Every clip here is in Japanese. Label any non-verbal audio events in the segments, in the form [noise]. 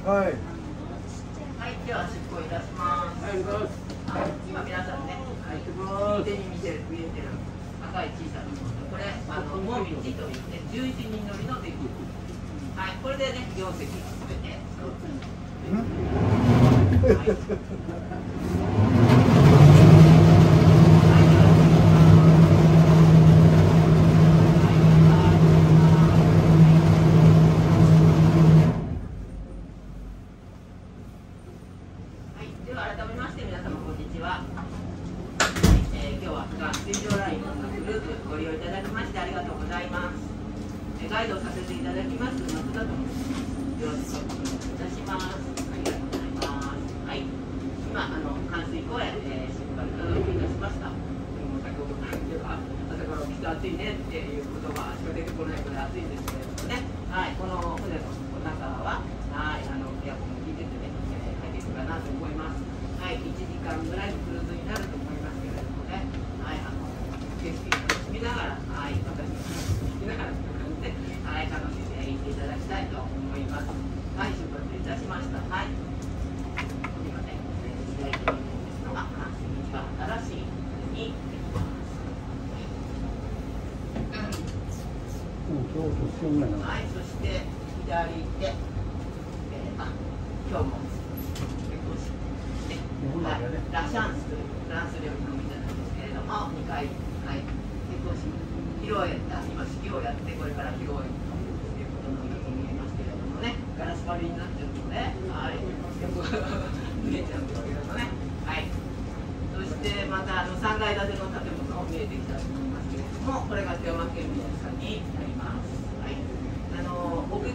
はい。はい、では執行いたします。ありがとうございます。はい、今皆さんね、はい、手に見てる見えてる赤い小さなもの、これあのモミジと言って十一人乗りの出来。はい、これでね、業績が全ててます。はい [laughs]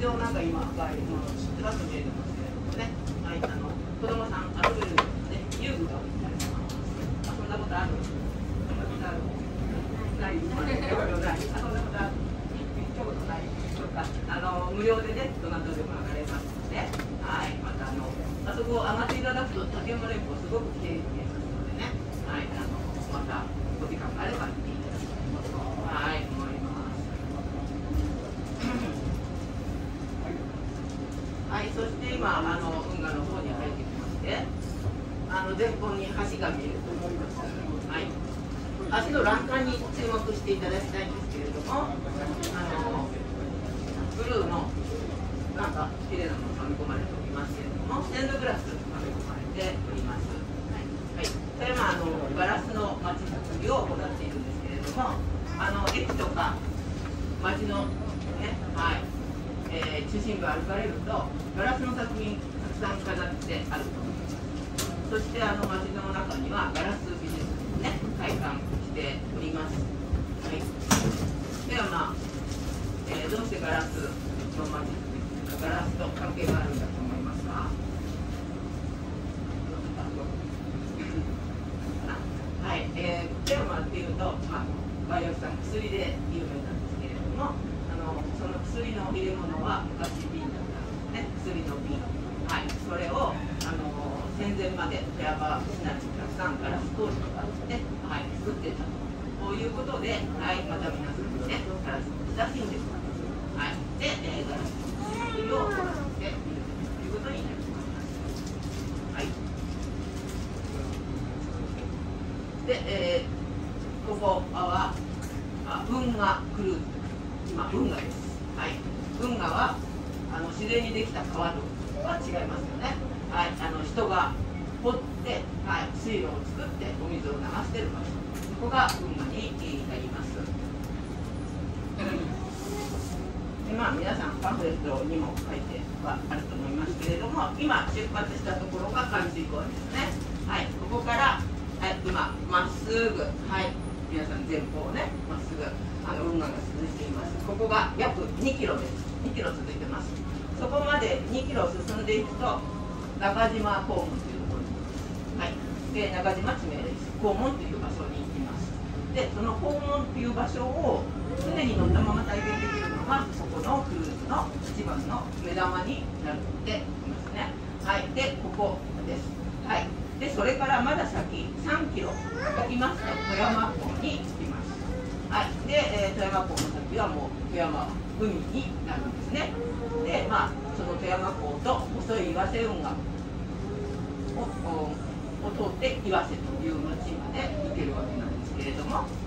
上なんか今がフラッと見えてますけれどもね、はい、あの子供さん遊べる、ね、遊具が置いてあるそんなことあるそんなことあるない、遊んなことある、行ったことない、あの無料でね。まあ、皆さんパンフレットにも書いてはあると思いますけれども今出発したところが海水港ですね。はいここから、はい、今まっすぐはい皆さん前方をねまっすぐあの運河が続いています。ここが約2キロです。2キロ続いてます。そこまで2キロ進んでいくと中島港門というところにはいで中島地名です。港門という場所に行きます。でその港門という場所を船に乗ったまま体験できるのがここのクルーズの一番の目玉になっていますね。はい。でここです。はい。でそれからまだ先3キロ行きますと富山港に着きます。はい。で、え富山港の先はもう富山海になるんですね。でまあその富山港と細い岩瀬運河をを通って岩瀬という町まで行けるわけなんですけれども。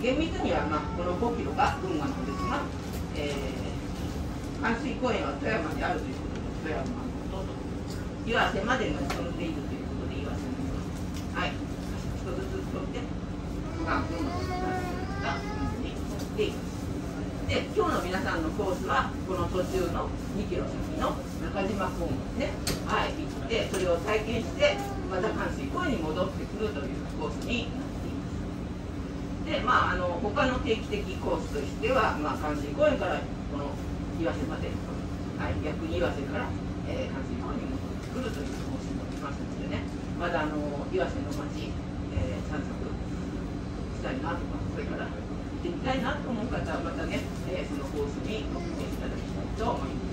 厳密には、まあ、この5キロが運河なんですが、えー、淡水公園は富山にあるということで富山港と岩瀬まで結んでいるということで岩瀬のはい一つずつ取ってまあ運河が運に持っていくで今日の皆さんのコースはこの途中の2キロ先の中島公園ね、はい、行ってそれを体験してまた関水公園に戻ってくるというコースになっていますでまああの他の定期的コースとしては、まあ、関水公園からこの岩瀬まで、はい、逆に岩瀬から、えー、関水公園に戻ってくるというコースになりますのでね。まだあの岩瀬の町、えー、散策したいなとかそれから行ってみたいなと思う方はまたね、えー、そのコースに乗っていただきたいと思います。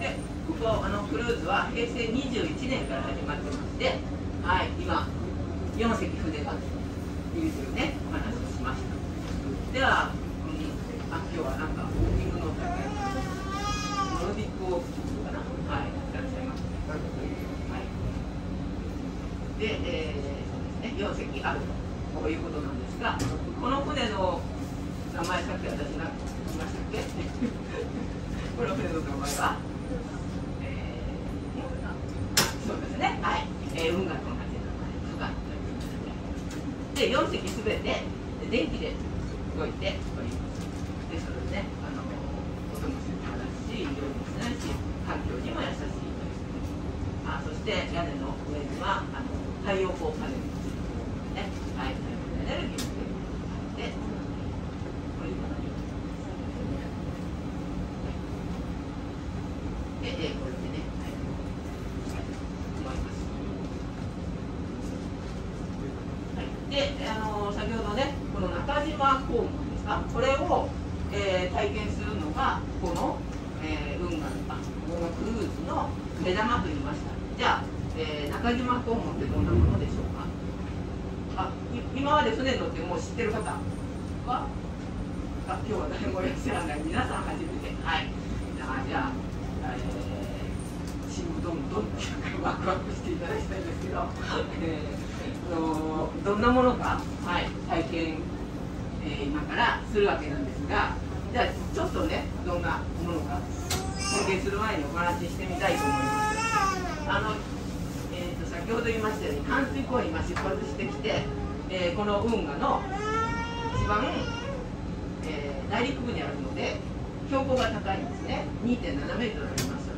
でここあのクルーズは平成21年から始まってましてはい今4隻船がいるというねお話をしましたでは、うん、あ今日はなんかウォーキングの大会ノルディックウォーキングかなはいいらっしゃいますはいで、えー、ね4隻あるということなんですがこの船の名前さっき私が言いましたっけ？[laughs] この船の名前は、えー、そうですね。はい、えー、運河と同じ名前とか。で4隻すべて電気で動いておりますですのでねあのとても静かだし色もしないし環境にも優しいというあそして屋根の上にはあの太陽光パネルね、はい、エネルギーで、こういうことにで、えこれでね、はい、思います。はい、で、あの先ほどね、この中島公門ですか、これを、えー、体験するのが、この、えー、運河あこのクルーズの目玉と言いました。じゃあ、えー、中島公門ってどんなものでしょうかあ今まで船乗ってもう知ってる方はあ今日は誰もいらっしゃらない皆さん初めてはいあじゃあ、えー、ちむどんどんっていうかワクワクしていただきたいんですけど、えー、のどんなものか、はい、体験、えー、今からするわけなんですがじゃあちょっとねどんなものか体験する前にお話ししてみたいと思いますあの先ほど言いましたように淡水港に今出発してきて、えー、この運河の一番、えー、内陸部にあるので標高が高いんですね。2.7メートルあります。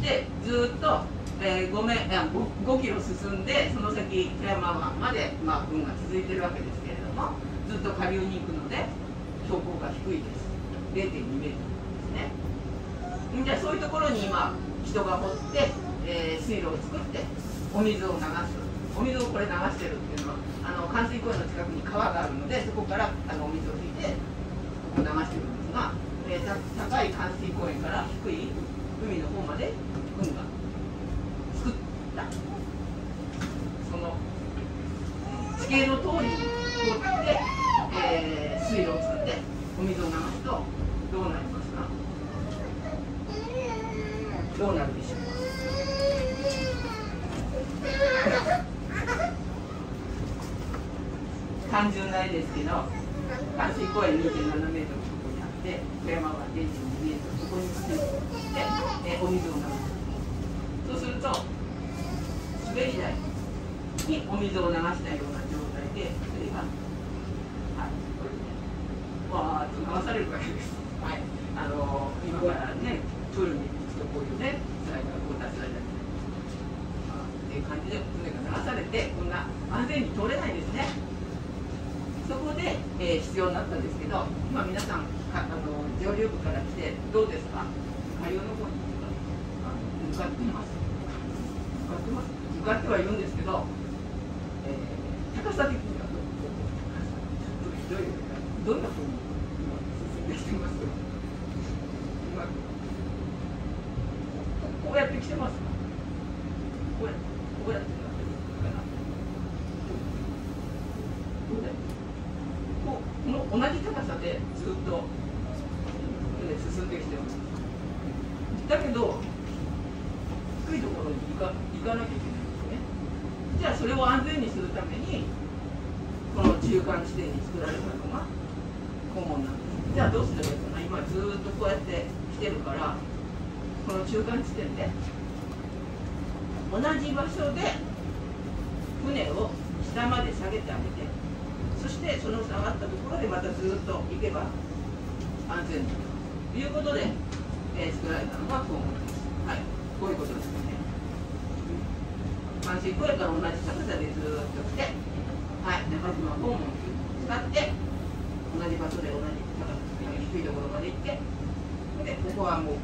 でずっと、えー、5, メ 5, 5キロ進んでその先富山湾まで、まあ、運が続いてるわけですけれどもずっと下流に行くので標高が低いです。0.2メートルですね。じゃあそういうところに今人が掘って、えー、水路を作ってお水を流す。お水をこれ流してる。冠水公園の近くに川があるのでそこからあのお水を引いてここ流してるんですが、えー、高い冠水公園から低い海の方まで運が作った。その地形の通りに通って、えー、水路を作ってお水を流すとどうなりますか？どうなるでしょう単純な絵ですけど淡水公園2.7メートルここにあって富山湾0.2メートルそこについてえお水を流すそうすると滑り台にお水を流したような状態でそれがはいこれでわーっと流されるわけです。はい、あの今からねプールに行くとこういうねスライダーウォータースライダーっていう感じで船が流されてこんな安全に通れないですねそこで、えー、必要になったんですけど今皆さんあの上流部から来てどうですか下流の方に向かっています向かってます向かってはいるんですけど、えー、高さ的にはどどどんなふうに今進んできてます今こうやって来てますか高さでずっと船進んできてますだけど低いところに行か行かなきゃいけないんですねじゃあそれを安全にするためにこの中間地点に作られたのが肛門なんですじゃあどうすればいいかな今ずっとこうやって来てるからこの中間地点で同じ場所で船を下まで下げてあげてそしてその下がったところでまたずっと行けば安全だということで、えー、作られたのが肛門ですはいこういうことですよね阪神小屋から同じ高さでずっと来てはい中島肛門を使って同じ場所で同じ高さ低いところまで行ってでここはもう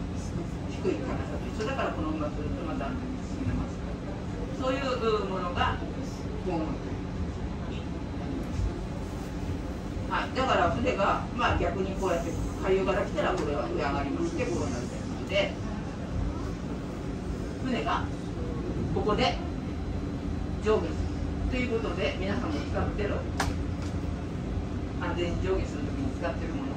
低い高さと一緒だからこのままするとまた進めますそういうものが肛門はい、だから船が、まあ、逆にこうやって下流から来たらこれは上上がりましてこうなるということで船がここで上下するということで皆さんも使ってる安全に上下するときに使ってるもの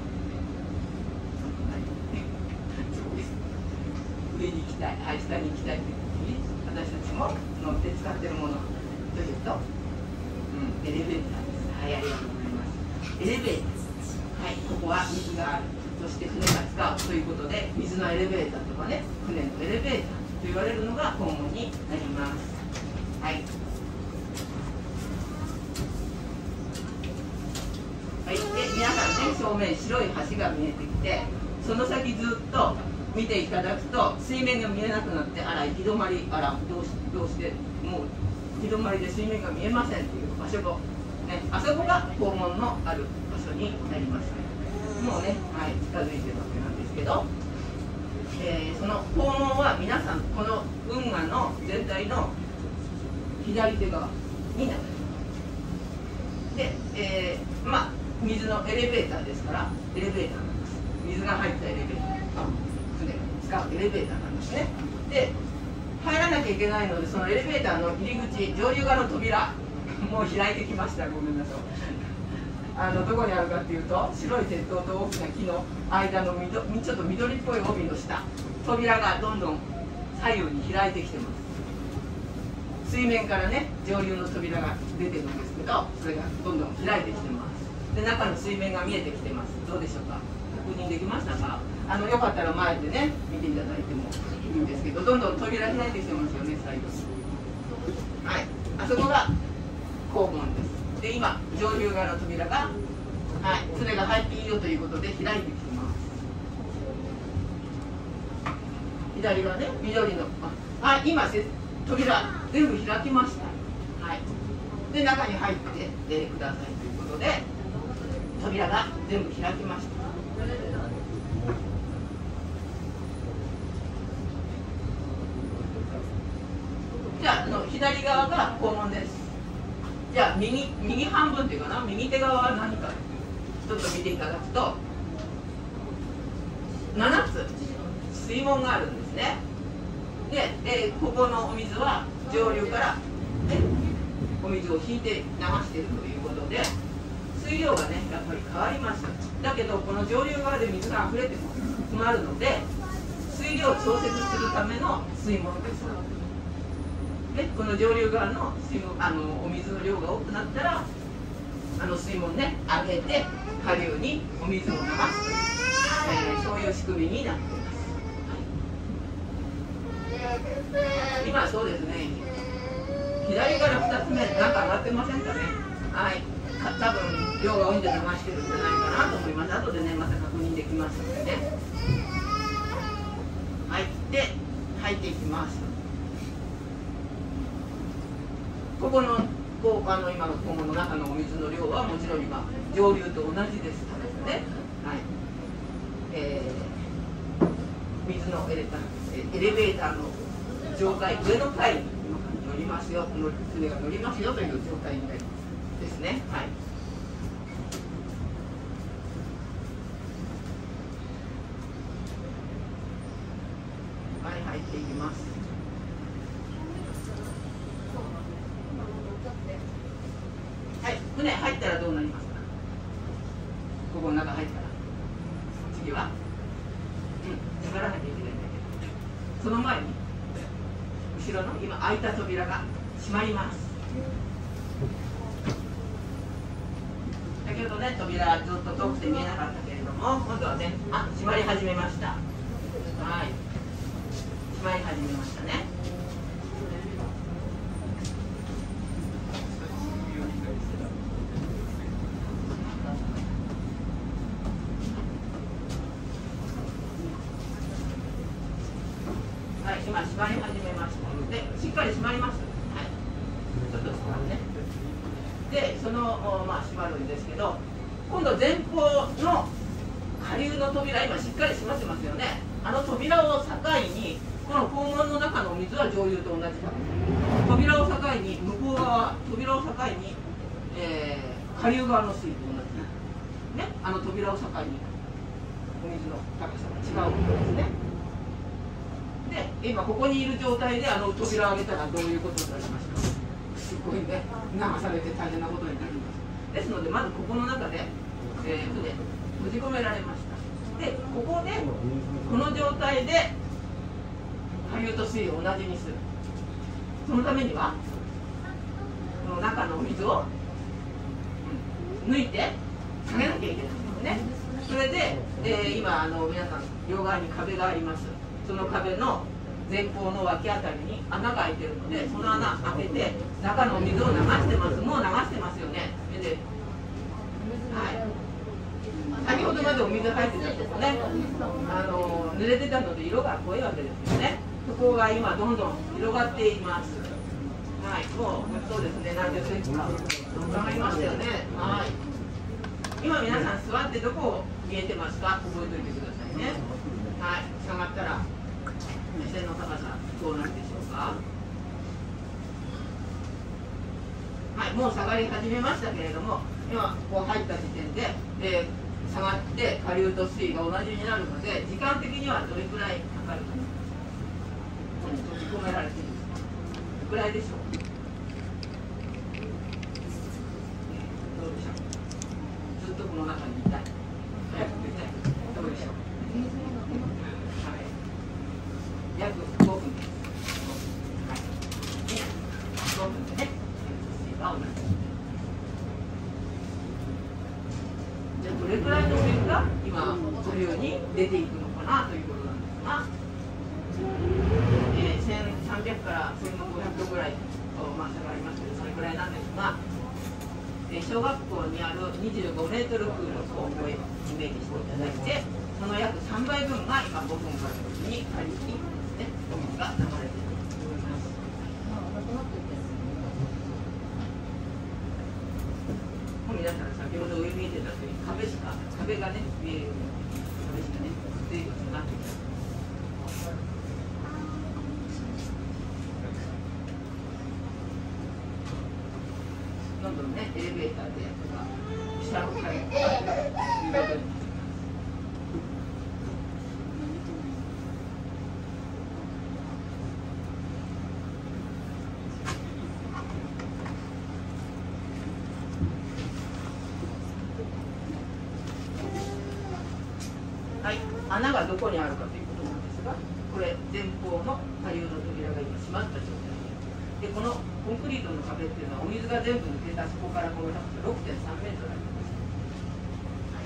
上に行きたい、はい、下に行きたいという時に私たちも乗って使ってるものというと、うん、エレベーターです。はい、ありがとうございます。エレベーター。はい、ここは水がある。そして船が使うということで、水のエレベーターとかね、船のエレベーターと言われるのが肛門になります。はい。はい、で皆さんね正面白い橋が見えてきてその先ずっと見ていただくと水面が見えなくなってあら行き止まりあらどうしどうしてもう行き止まりで水面が見えませんっていう場所を、ね、あそこが肛門のある場所になります。もうね、はい、近づいてるわけなんですけど、えー、その肛門は皆さんこの運河の全体の左手側になってます。で、えー、まあ水のエレベーターですからエレベーターなんです。水が入ったエレベーター。船がエレベーターなんですね。で入らなきゃいけないのでそのエレベーターの入り口上流側の扉 [laughs] もう開いてきました。ごめんなさい。あのどこにあるかっていうと白い鉄塔と大きな木の間のちょっと緑っぽい帯の下。扉がどんどん左右に開いてきてます。水面からね上流の扉が出てるんですけどそれがどんどん開いてきてます。で中の水面が見えてきてます。どうでしょうか？確認できましたか？あのよかったら前でね見ていただいてもいいんです。けどどんどん扉開いてきてますよねサイドはい。あそこが肛門です。で今上流側の扉がはい船が入っていいよということで開いてきてます。左側ね緑のあはい今扉全部開きました。はい。で中に入って、えー、くださいということで扉が全部開きましたじゃあの左側が肛門です。じゃあ右右半分っていうかな。右手側は何か。ちょっと見ていただくと7つ水門があるんですね。で、え、ここのお水は上流から、ね、お水を引いて流しているということで水量がねやっぱり変わります。だけどこの上流側で水が溢れても詰まるので水量を調節するための水門です。でこの上流側の水あのお水の量が多くなったらあの水門ね上げて下流にお水を流すという、えー、そういう仕組みになっています、はい、今そうですね。左から2つ目なんか上がってませんかね。はい。多分量が多いんで流してるんじゃないかなと思います。後でねまた確認できますのでね。はい。で入っていきます。ここのこうあの今の肛門の中のお水の量はもちろん今上流と同じですねはいえー、水のエレエレベーターの状態上の階に乗りますよ船が乗りますよという状態になりますですね。はい。はい、入っていきます。はい、船入ったらどうなりますか。ここの中入ったら次はうん下がらなきゃいけないんだけどその前に後ろの今開いた扉が閉まります先ほどね扉ずっと遠くて見えなかったけれども今度はねあ閉まり始めましたはい閉まり始めましたね。はい今閉まり始めましたでしっかり閉まります。その、ま、るんですけど今度前方の下流の扉今しっかり閉まってますよねあの扉を境にこの肛門の中の水は上流と同じだ扉を境に向こう側扉を境に、えー、下流側の水と同じねあの扉を境にお水の高さが違うことですね。で今ここにいる状態であの扉を開けたらどういうことになりましたすごいね流されて大変なことになります。ですのでまずここの中で、えー、船閉じ込められました。でここでこの状態で流と水を同じにする。そのためにはこの中のお水を、抜いて下げなきゃいけないんですね。それで、えー、今あの皆さん両側に壁があります。その壁の前方の脇あたりに穴が開いてるのでその穴開けて中の水を流してます。もう流してますよね。で、はい、先ほどまでお水入ってたとこねあの濡れてたので色が濃いわけですよね。そこが今どんどん広がっています。はいもうそうですね。何十センチか。わかりましたよね。はい。今皆さん座ってどこ見えてますか？覚えておいてくださいね。はい。下がったら目線の高さどうなるでしょうか？はい。もう下がり始めましたけれども今こう入った時点で、えー、下がって下流と水位が同じになるので時間的にはどれくらいかかるかじ。ゃあどれくらい。の水が今このように出てい。くのかなということなんですが、えー、1300から1500度ぐらいと、まあ、差がありますけどそれくらいなんですが、えー、小学校にある25メートルプールをイメージしていただいてその約3倍分が今5分間のうちに借りています。ね、お水が流れていると思います。もう皆さん先ほど上見えてたとおり壁しか壁がね見えるように壁しかね水分がなってきた。どんどんねエレベーターで下を変えていうことに。はい、穴がどこにあるかということなんですが、これ前方の下流の扉が今閉まった状態で、でこのコンクリートの壁っていうのはお水が全部抜けたそこからこの高さ6.3メートルあります。はい、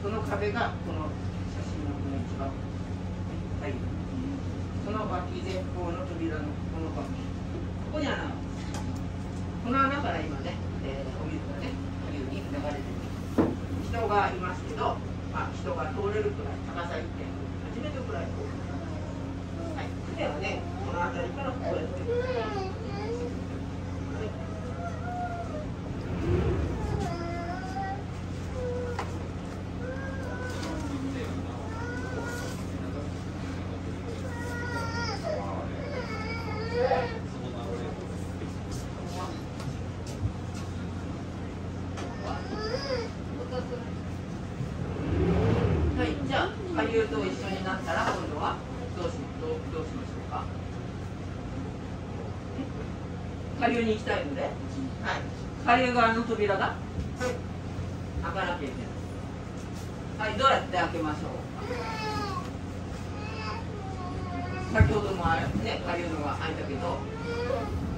その壁がこの写真のこの一番はい、その脇前方の扉のこの脇、ここに穴があります。この穴から今ね、えー、お水がね、下流に流れてくる。人がいますけど、まあ、人が通れるくらい高さ1.8メートルくらいはい、船はね、この辺りからこうやって。はい、じゃあ下流と一緒になったら今度はどうしどうどうしましょうか。下流に行きたいので、はい、下流側の扉が。開かなきゃいけない。はいどうやって開けましょう。先ほどもあれね下流のが開いたけど。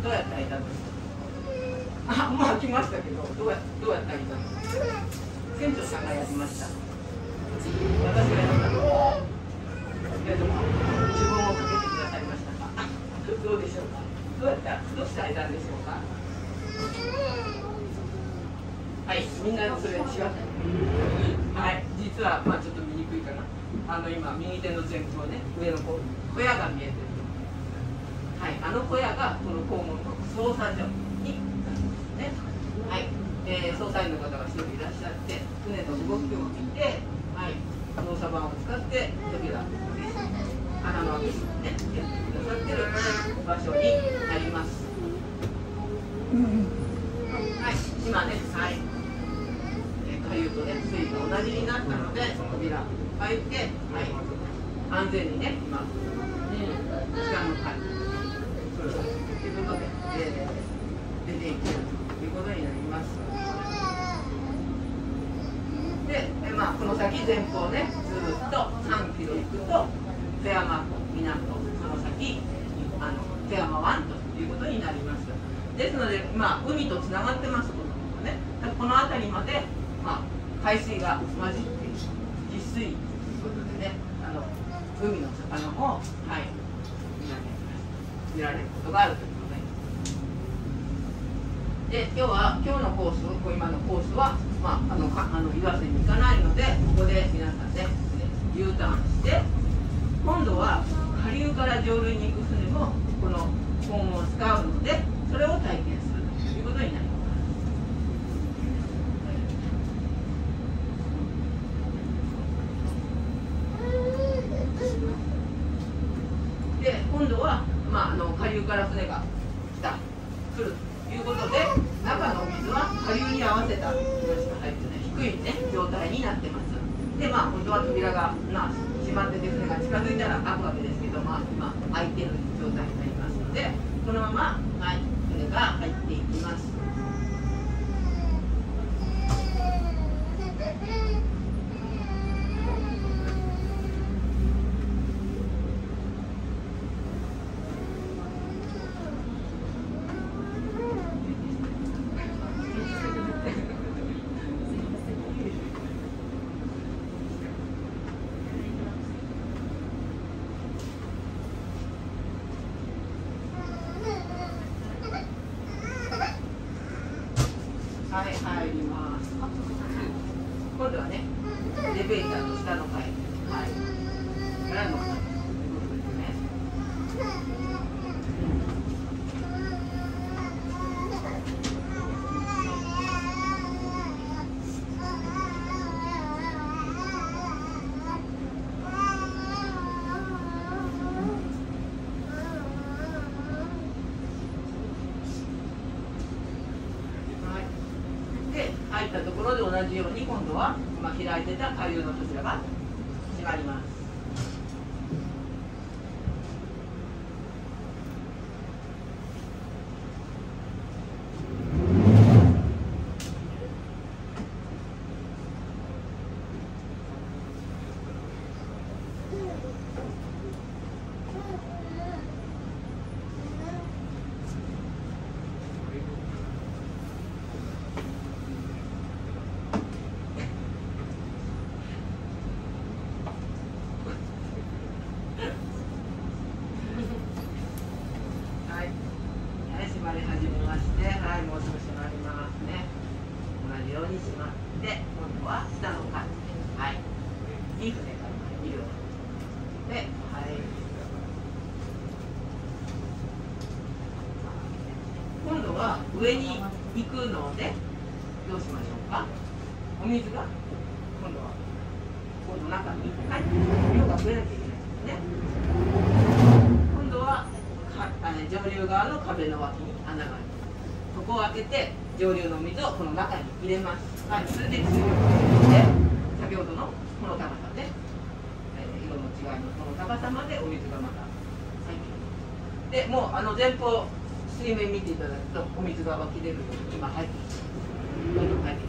どうやって開いたんですかあもう開きましたけど。どうやどうやって開いたんですか船長さんがやりました。私がやったけれども自分をかけてくださいましたか？[laughs] どうでしょうか？どうやったどうして開いたんでしょうか？はいみんなそれ違ったはい実はまあちょっと見にくいかな。あの今右手の前方ね上の方小屋が見えてるはいあの小屋がこの校門の捜査所にね。はい、えー、捜査員の方が一人いらっしゃって船の動きを見てはい操作盤を使って扉穴のねやってくださってる場所になります。はい今ねはい下流とね水位が同じになったので扉開いてはい安全にね今時間の回ということで、えー、出ていけるということになりますで、えまあ、この先前方ねずっと3キロ行くと富山港その先あの富山湾ということになりますですので、まあ、海とつながってますこのね。この辺りまで、まあ、海水が混じって実水ということでね。あの海の魚も、はい、見られることがあるということで。で今日は今日のコース今のコースは、まあ、あのあの岩瀬に行かないのでここで皆さんね U ターンして今度は下流から上流に行く船もこのホームを使うのでそれを体験するということになります。で今度は、まあ、あの下流から船が来た来るということで中の水は下流に合わせた水しか入ってない低い、ね、状態になってますでまあ本当は扉が、まあ、まってて船が近づいたら開くわけですけど、まあ、今開いてる状態になりますのでこのまま、はい、船が入っていきますい、入ります。今度はね、エレベーターの下の階、はい、からの階ということですね。はいで入ったところで同じように今度は今開いてた下流の扉が閉まりますはい、はい、閉まり始めまして、はい、もうすぐ閉まりますね。同じように閉まって、今度は下の階、はい、いい船から見るように。で、はい。今度は上に行くので、どうしましょうか？お水が、今度は、この中に入って、量が増えなきゃいけないですね。今度はかあの上流側の壁の脇に穴があるここを開けて上流の水をこの中に入れます。はい。それで水を入れて先ほどのこの高さね、えー色の違いのこの高さまでお水がまた入ってくるでもうあの前方水面見ていただくとお水が湧き出るように今入ってきてます。どんどん入って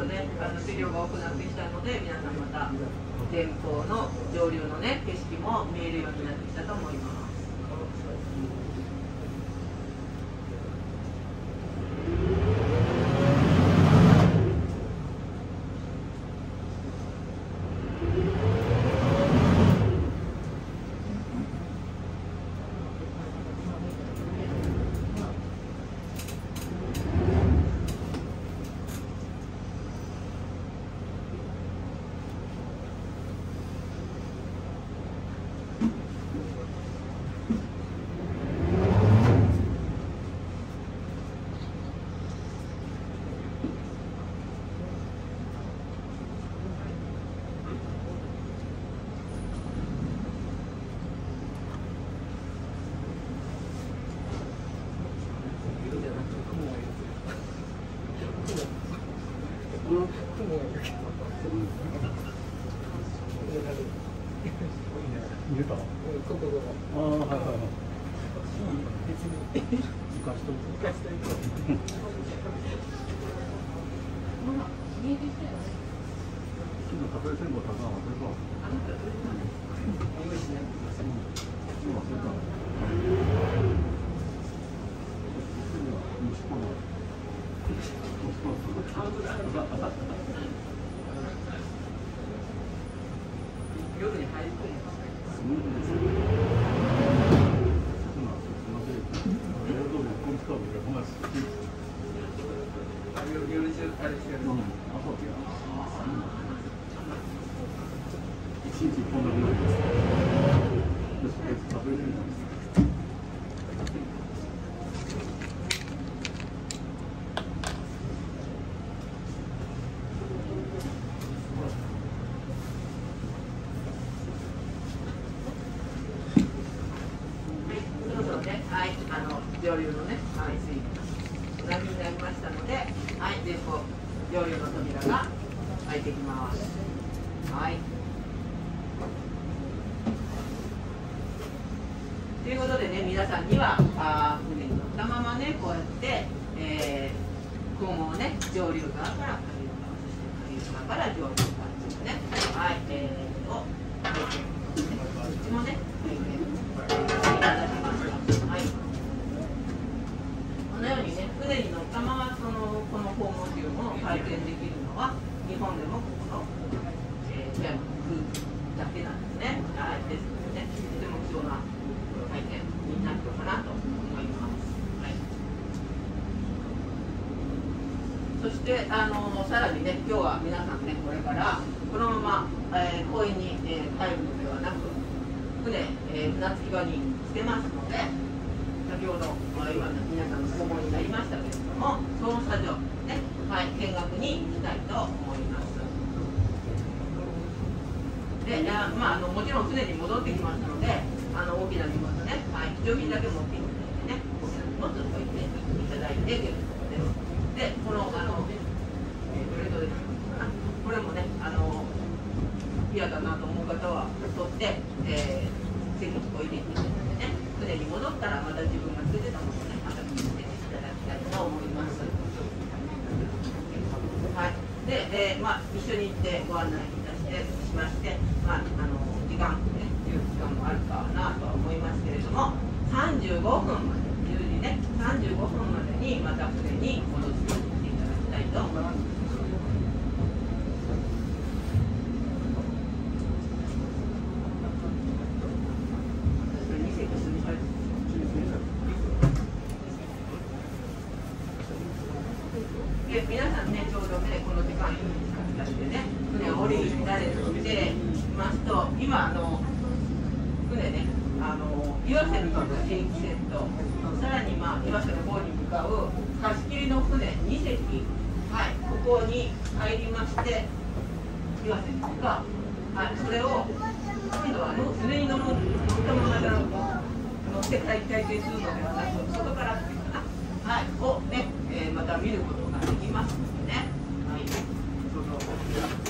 ろねあの治療が多くなってきたので皆さんまた前方の上流のね景色も見えるようになってきたと思います。上流のね、はい、水位が同じになりましたので、はい、前方上流の扉が開いてきます。はいということでね、皆さんにはあ船に乗ったままね、こうやって、えー、肛門をね、上流側から下流側、そして下流側から上流側ってね、はい、えー、を、こっちもね。さらに、まあ、岩瀬の方に向かう貸し切りの船2隻、はい、ここに入りまして岩瀬ですが、はい、それを今度はす船に乗る乗ったものだと乗って解体するのではなく外からっていうかな、はい、をね、えー、また見ることができますのでね。はい、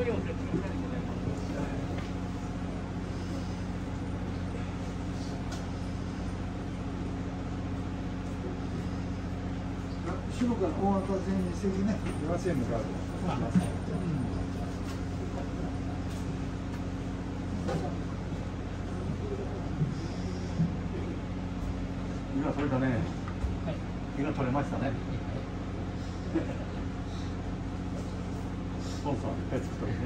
後ろから大型全2席ね、今取れたね。今取れましたね。スポンサーいっぱい作ったりね。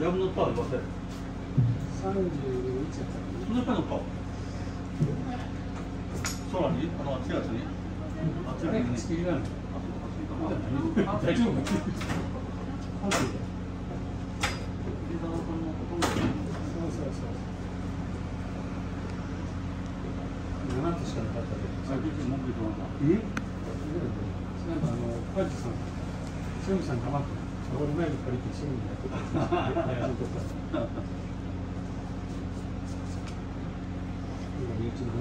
やぶのパーで忘れ。三十一やっそんなかのか。空に、あの、あっちやつに？あっちやつに？なつしかなかったで。最近文句言った。え？なんかあのカジさん、セムさんたま俺前に借りてすぐにやってた。[laughs]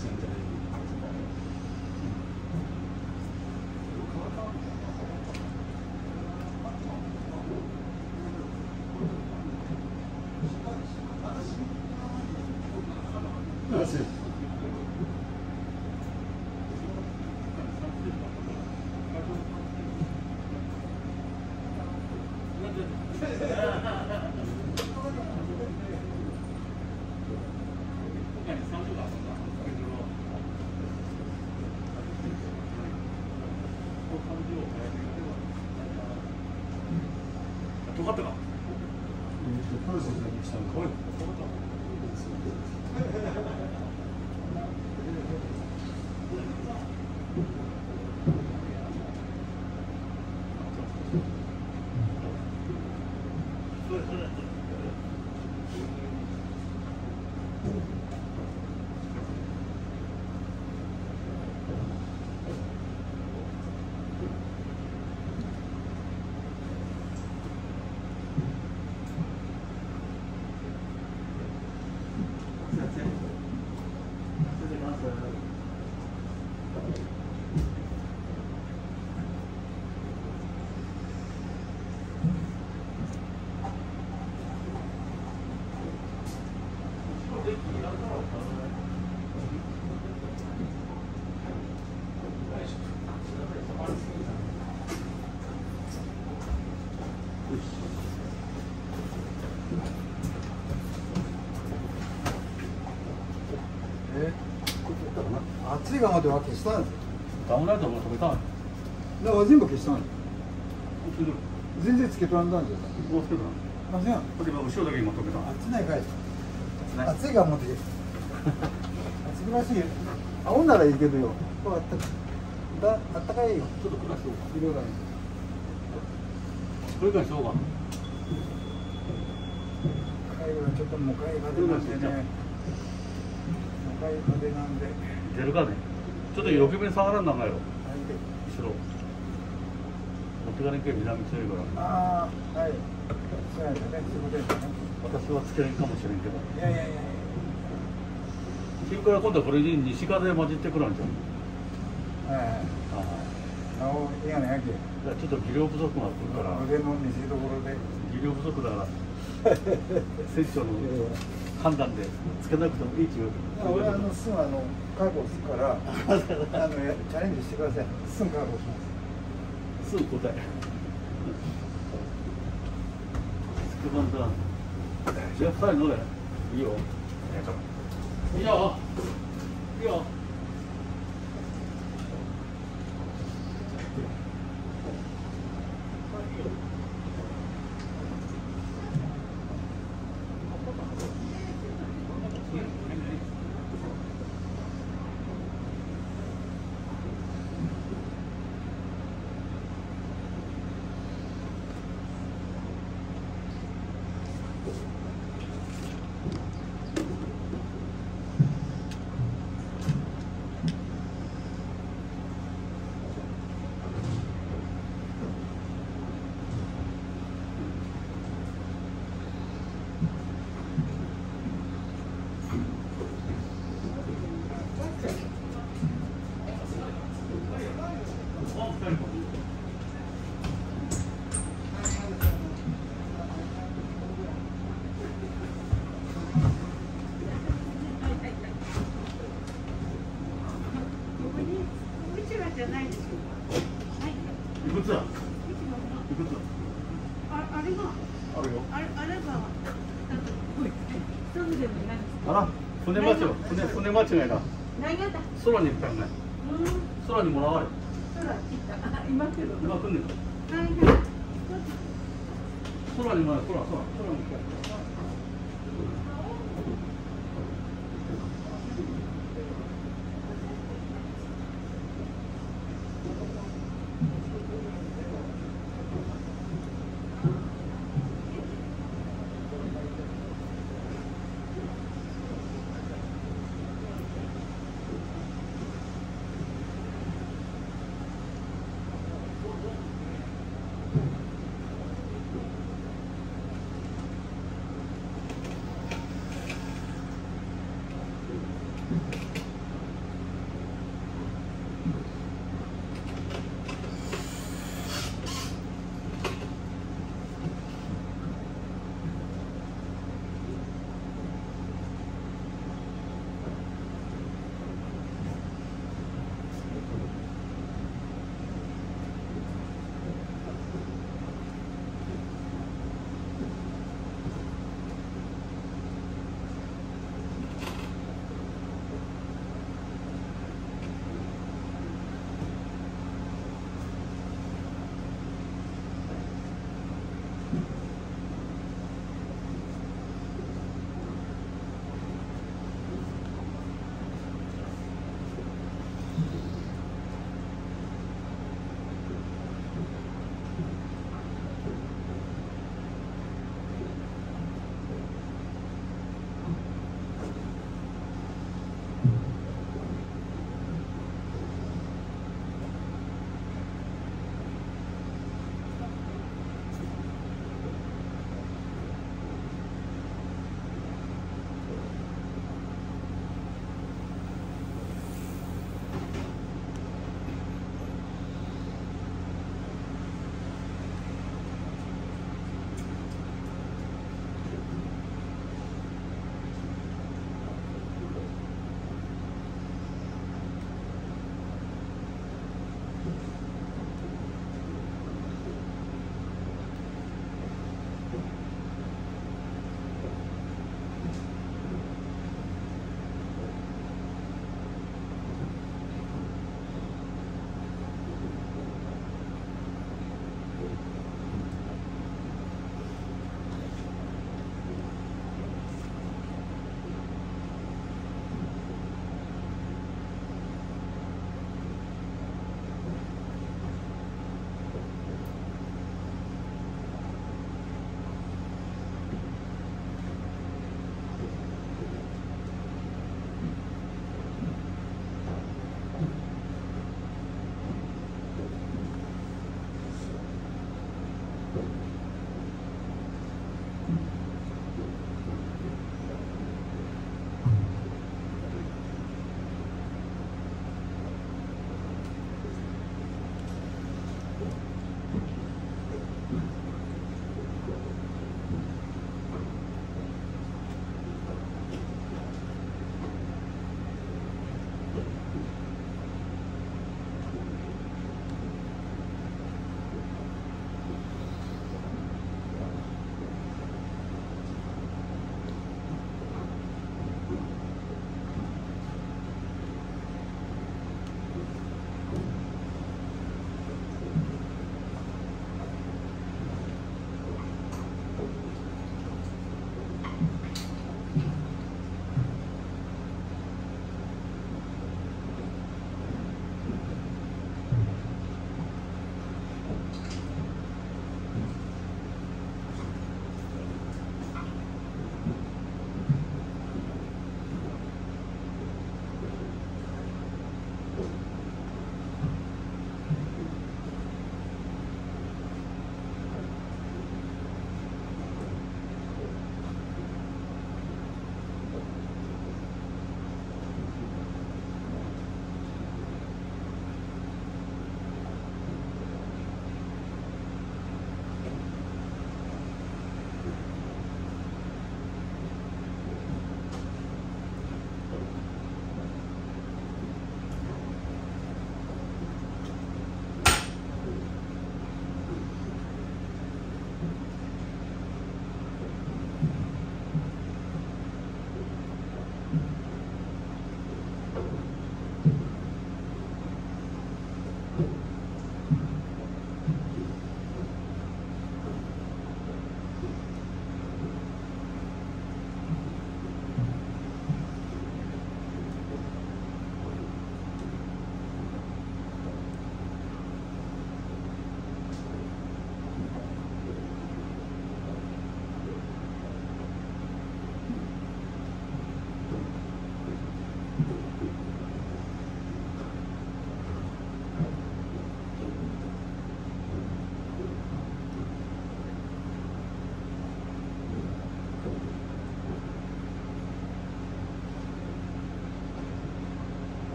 Center. がまでは消したんです。ダウンライトも止めたん。だから全部消したん全然つけとらんだんじゃない。つけたの？ませんだけど後ろだけ今止めた。暑ないかいない。暑いがもって暑くなすぎる青ならいいけどよ。あっただあったかいよ。ちょっとしようか。色がねこれからしようか。貝はちょっともう貝が出なんでね。もう貝が出なんで。出るかね。ちょっと余計目下がらんなんかよ。はい。後ろ。持ってか南から。ああはい。そうやね。すいませんね。私はつけれんかもしれんけど。いやいやいやいや昼から今度はこれに西風混じってくるんじゃん。えあえなおいやねちょっと技量不足が来るから。腕の見せ所で。技量不足だから。[laughs] 船長の判断でつけなくてもいいっていう俺あのすぐあの確保するからあのやチャレンジしてください。すぐ確保します。すぐ答え。つくばん。だじゃあ2人乗れいいよ。いいよ。いいようちらじゃないですよ。はい。いくつだいくつあ、あれが、あるよあれ、あれが。そうでもないです。あら船間違い船船間違いだ？空に行ったよねうん。空にもらわれそら、切った。あ、今。今来んねん。空にもらう空空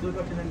はい、通過記念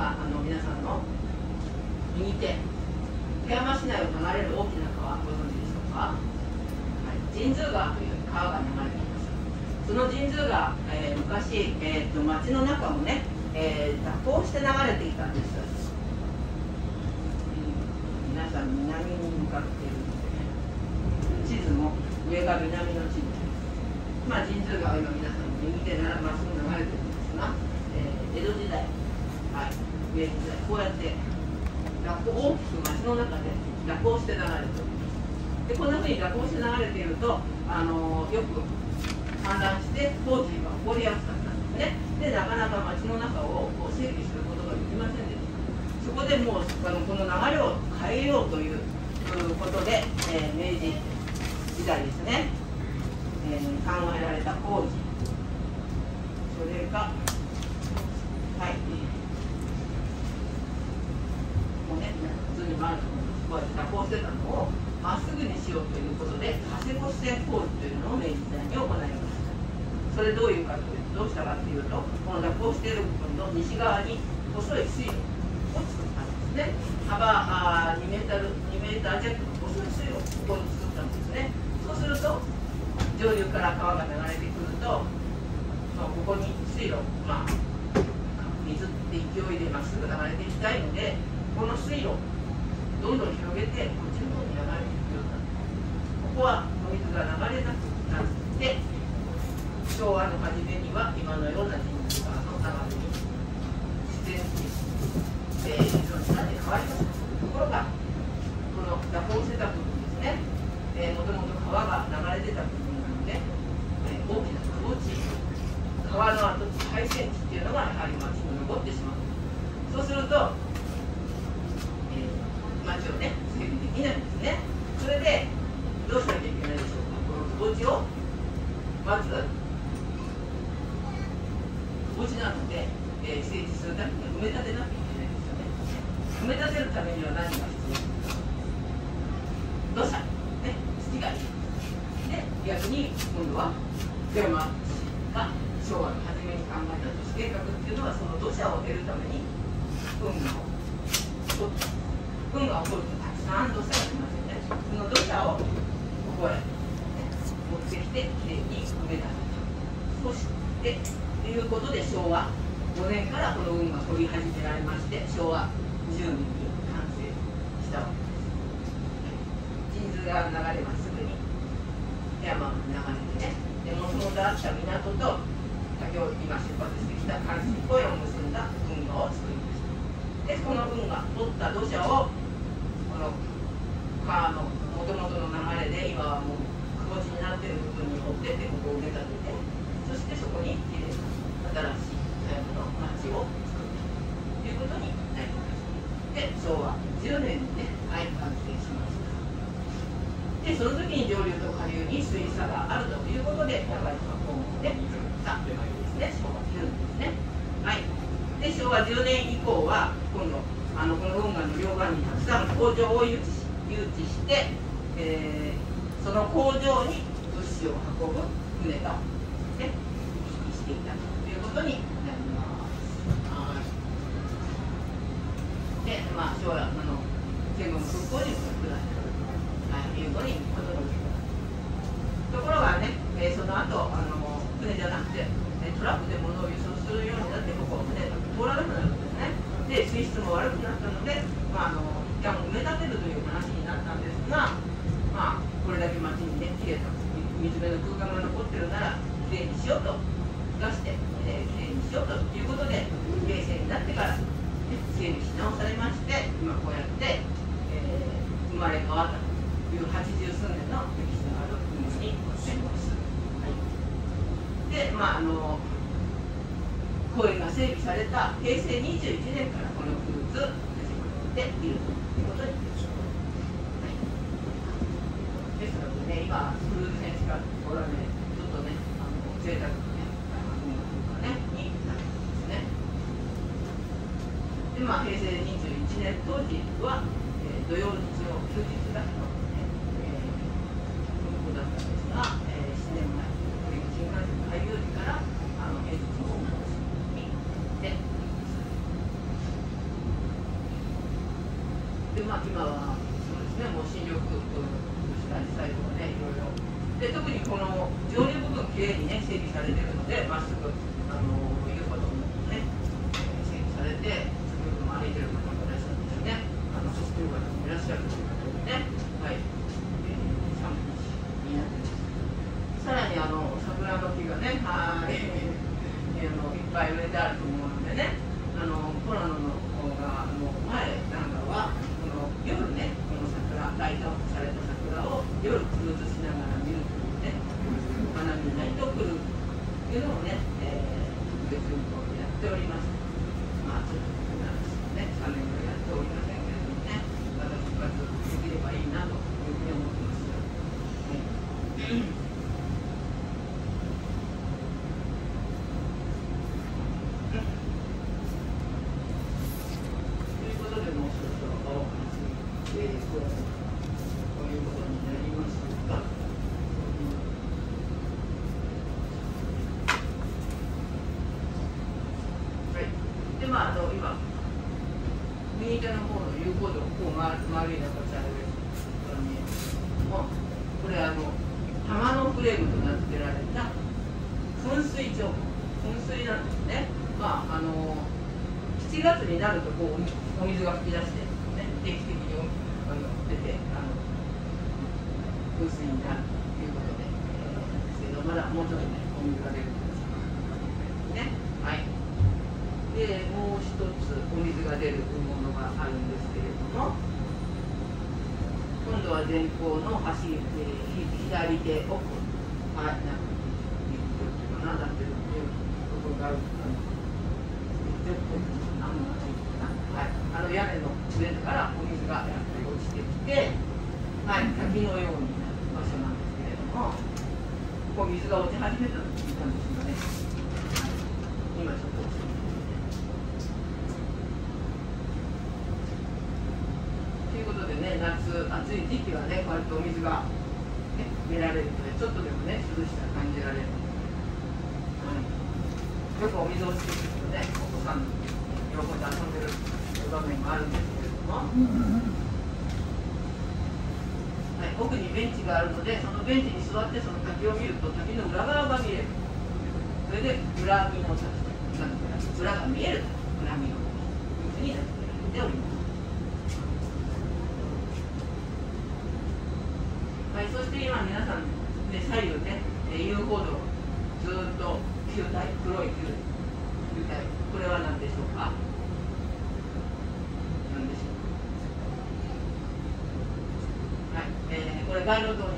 今、あの皆さんの右手、富山市内を流れる大きな川、ご存知でしょうか、はい、神通川という川が流れています。その神通川、えー昔、えー、と町の中をね、えー蛇行して流れていたんです。うん皆さん、南に向かっているんでね、地図も上が南の地図です。まあ、神通川は今皆さんの右手ならまっすぐ流れてるんですが、えー江戸時代、はい、明治時代、こうやって蛇行大きく街の中で蛇行して流れております。でこんなふうに蛇行して流れていると、あのよく氾濫して洪水が起こりやすかったんですね。で、なかなか街の中をこう整備することができませんでした。そこでもうあのこの流れを変えようといううことで、えー明治時代ですね、えー考えられた工事、それが、はい、ね、普通に回るこうやって蛇行してたのをまっすぐにしようということで、長谷越線工事というのを明治時代に行いました。それどういうかというと、どうしたかというと、この蛇行している部分の西側に細い水路を作ったんですね。幅あー2メートル、2メーター弱の細い水路をここに作ったんですね。そうすると、上流から川が流れてくると、まあ、ここに水路、まあ、水って勢いでまっすぐ流れていきたいので、この水路、どんどん広げて、こっちの方に流れていくようになった。ここはお水が流れなくなって、昭和の初めには今のような人口がの流れに自然に、えー、水の力で変わりました。ところが、この蛇行してた部分ですね、えー、もともと川が流れてた部分なので、えー大きな窪地、川の跡地、海線地っていうのがやはり町に残ってしまう。そうすると、えー町をね、整備できないんですね。それで、どうしなきゃいけないでしょうか？この窪地を、まず、窪地なので、えー整地するために埋め立てなきゃいけないですよね。埋め立てるためには何が必要土砂、ね、土がいる。で、逆に今度は山市が昭和の初めに考えた都市計画っていうのはその土砂を得るために運河を運河を掘るとたくさん土砂が出ますよねその土砂をここへ、ね、持ってきてきれいに埋め立てたそしてということで昭和5年からこの運河掘り始められまして昭和10年に完成したわけです神通川の流れまっすぐに山に流れてね、でもともとあった港と先ほど今出発してきた関水湖を結んだ運河を作りました。で、この運河、取った土砂をこの川の元々の流れで今はもうくぼ地になっている部分に掘ってってここを埋め立ててそしてそこにきれいな新しいタイプの町を作ったということになりますで昭和10年にねはい完成しましたでその時に上流と下流に水差があるということで長島公門で作ったですね昭和10年ですねはいで昭和10年以降は今度あのこの運河の両岸にたくさん工場を誘致し誘致して、えーその工場に物資を運ぶ船と、ね、行き来していたということになります。で、まあ、将来あの戦後の復興にも役立ったということにことにところがね、えーその後あの船じゃなくて、えートラックで物を輸送するようになってここ船が通らなくなるんですね。で水質も悪くなったので、まあ、あの一旦埋め立てるという話になったんですが、まあ、これだけ町にね、きれいな水辺の空間が残ってるなら、きれいにしようと出して、えー、きれいにしようということで、平成になってから、ね、整備し直されまして、今こうやって、えー生まれ変わったという八十数年の歴史のある海になります。はい、で、まああの公園が整備された平成21年からこのクルーズ始まっているということになります。はいですのでね、今、クルーズ船しかおらね、ちょっとね、あの贅沢なね、海の空間ね、になってますね。で、まあ、平成21年当時は、えー土曜、日曜、休日だけの、ね、えー、運行だったんですが、えー、7年前、これ新幹線開業時から、あの、平日も運行するようになっています。で、まあ、今は、そうですね、もう新緑、アジサイとかね、いろいろ。で、特にこの上流部分、きれいにね、整備されてるので、まっすぐ、あの、行くこともね、整備されて、先ほども歩いてる方もいらっしゃるんですよね。あの、走ってる方もいらっしゃるということでね、はい。えー、寒い日になってます。さらに、あの、桜の木がね、はい。あのいっぱい植えてあると思うのでね、あのコロナの方があの前なんかはこの夜ね、この桜、ライトアップされた桜を夜クルーズしながら見るというね、花見ナイトクルーズというのをね、えー、別にこうやっております。まあちょっとなんですね、3年ぐらいやっておりませんけれどもね、また復活できればいいなというふうに思ってます。ねということで、もうそろそろお話し、えー、こうこういうことになりますが、はい。で、まあ、あの、今、右手の方の有効度、こう丸丸い形あるから見えますけども、これ、あの、玉のフレームと名付けられた噴水帳、噴水なんですね。まあ、あの、7月になるとこうお水が噴き出して、ね、定期的におあの出てあの噴水になるということで、えーですけどまだもうちょっとねお水が出るんですね。はい。でもう一つお水が出るものがあるんですけれども今度は前方の端、えー、左手奥はいなんか何だっていうところがあるあのちょっとはい、あの屋根の上からお水がやっぱり落ちてきて、はい、滝のようになる場所なんですけれども、ここ水が落ち始めたと聞いたんですがね、はい、今ちょっと落ちてということでね、夏、暑い時期はね、こうやってお水が、ね、見られるので、ちょっとでもね、涼しさ感じられる。はい、よくお水落ちてるとね、お子さん喜んで遊んでる場面もあるんですけれども、はい、奥にベンチがあるのでそのベンチに座ってその滝を見ると滝の裏側が見える。それで裏見の滝。裏が見える裏見の滝。というふうになっております。今皆さん、ね、左右ね、遊歩道、ずっと球体、黒い球球体、これは何でしょうか？何でしょう？はい、えー、これ街路灯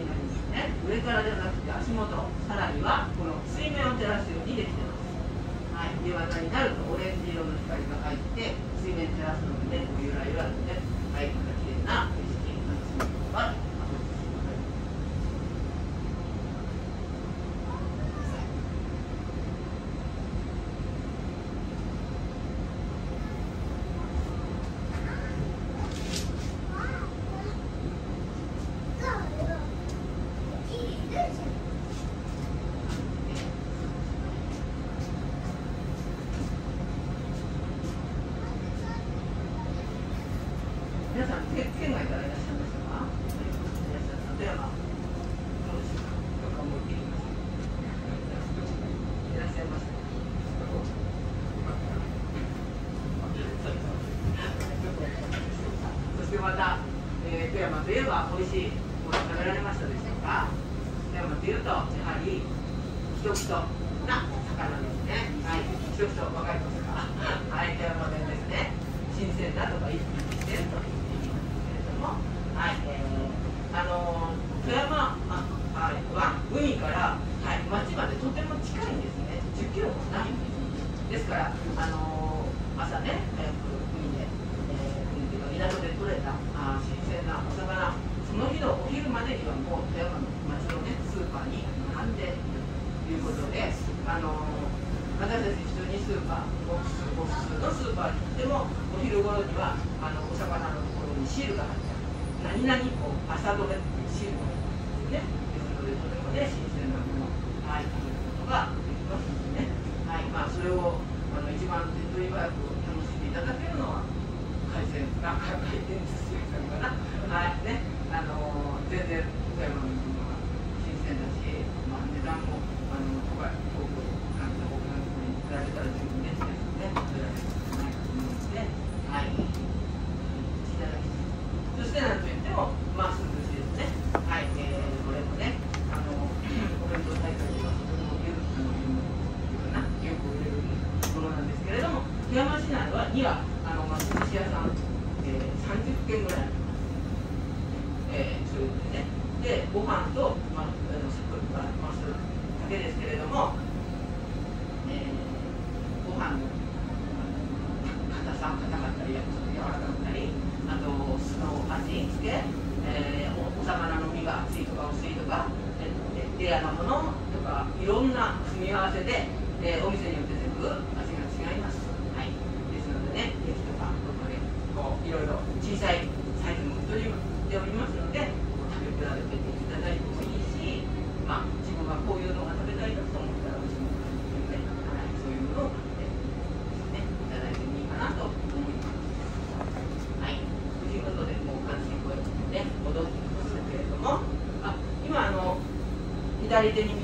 福山といえば美味しいもの食べられましたでしょうか？福山というとやはり人々な魚ですね。はい。人々若い子 aller.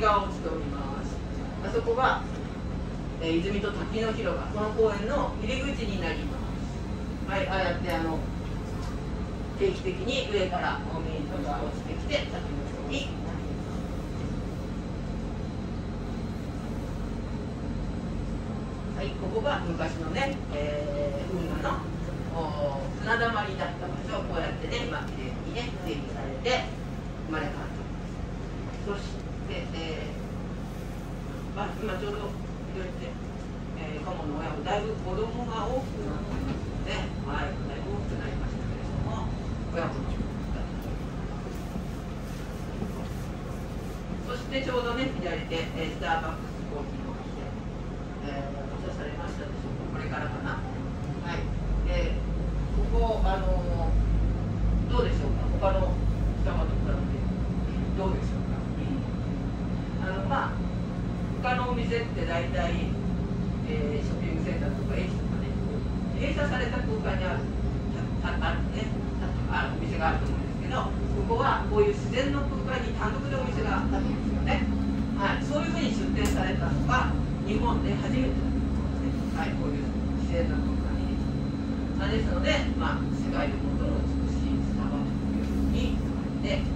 滝が落ちておりますあそこが、えー、泉と滝の広場この公園の入り口になります。はいああやってあの定期的に上から本で初めてです、はい、こういうですので、まあ、世界の美しい砂場というふうにれてで、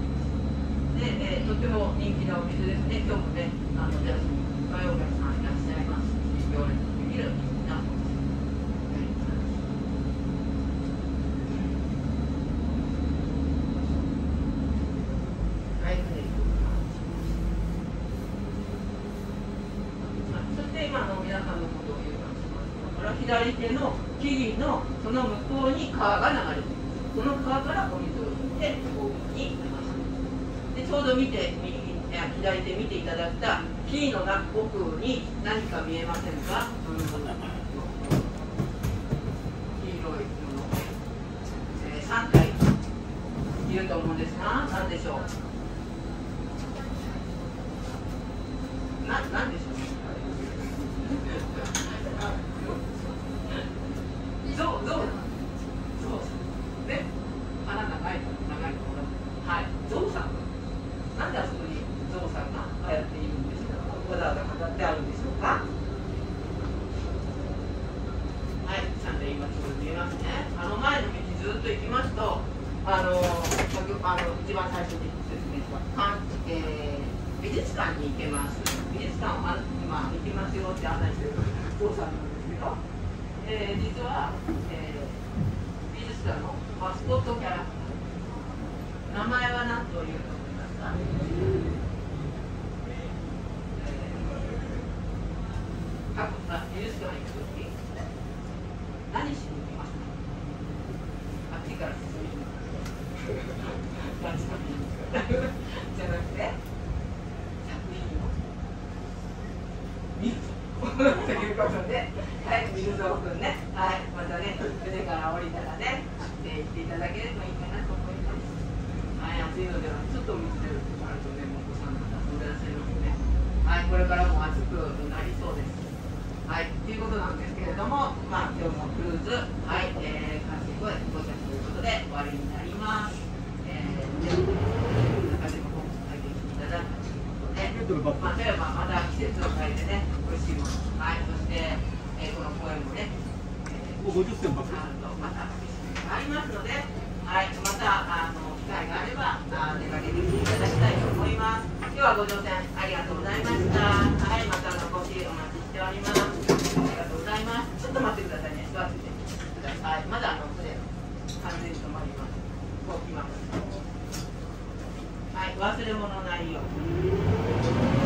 えー、とても人気なお店ですね。今日もねあのジャズいっぱいお客さんいらっしゃい na これからも暑くなりそうです。はい、ということなんですけれども、まあ、今日のクルーズ、はい、えー、完成後へ到着ということで終わりになります。えー、で、中でも本日体験していただくということで、まあ、例えばまた季節を変えてね、美味しいもの、はい、そして、えー、この公園もね、えー、もう50点ばっかり。また、ありますので、はい、また、あの、機会があれば、あ出かけていただきたい。はご乗船ありがとうございました。はい、またのご支援お待ちしております。ありがとうございます。ちょっと待ってくださいね。座っててください。まだあの船の完全に止まります。動きます。はい、忘れ物ないよう。